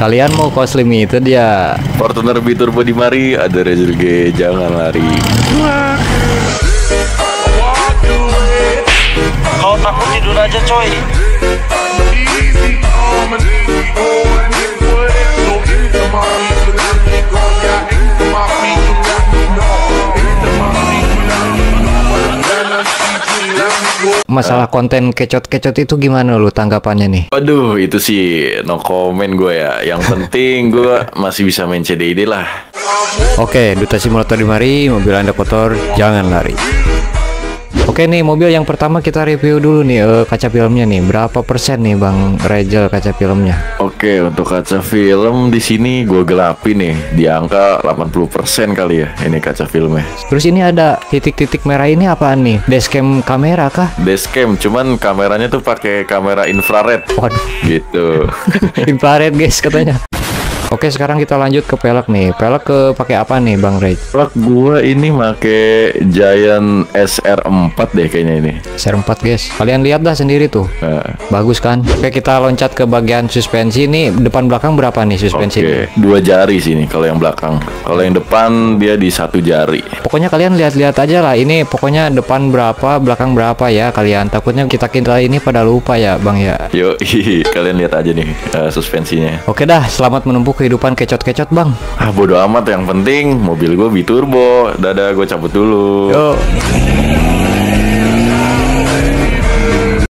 Kalian mau kaos limited ya? Fortuner Biturbo di mari ada Rezil G jangan lari Kau takut tidur aja coy Masalah konten kecot-kecot itu gimana lu tanggapannya nih? Waduh itu sih no comment gue ya Yang penting gue masih bisa main CDID lah Oke, Duta Simulator di mari, mobil Anda kotor, jangan lari. Oke nih, mobil yang pertama kita review dulu nih eh, kaca filmnya nih. Berapa persen nih Bang Rejel kaca filmnya? Oke untuk kaca film di sini gue gelapin nih Di angka 80% kali ya ini kaca filmnya Terus ini ada titik-titik merah ini apaan nih? Dashcam kamera kah? Dashcam cuman kameranya tuh pakai kamera infrared Waduh, gitu infrared guys katanya. Oke, sekarang kita lanjut ke pelek nih. Pelek ke pakai apa nih Bang Rej? Plug gue ini make Giant SR4 deh kayaknya ini Ser 4 guys. Kalian lihat dah sendiri tuh. Nah, Bagus kan? Oke, kita loncat ke bagian suspensi nih. Depan belakang berapa nih suspensi? Oke, dua jari sini kalau yang belakang. Kalau yang depan dia di satu jari. Pokoknya kalian lihat-lihat aja lah. Ini pokoknya depan berapa, belakang berapa ya kalian. Takutnya kita kita ini pada lupa ya, Bang ya. Yo, kalian lihat aja nih eh, suspensinya. Oke dah, selamat menempuh kehidupan kecot-kecot, Bang. Ah bodo amat yang penting mobil gue biturbo. Dadah gue cabut dulu. Yo.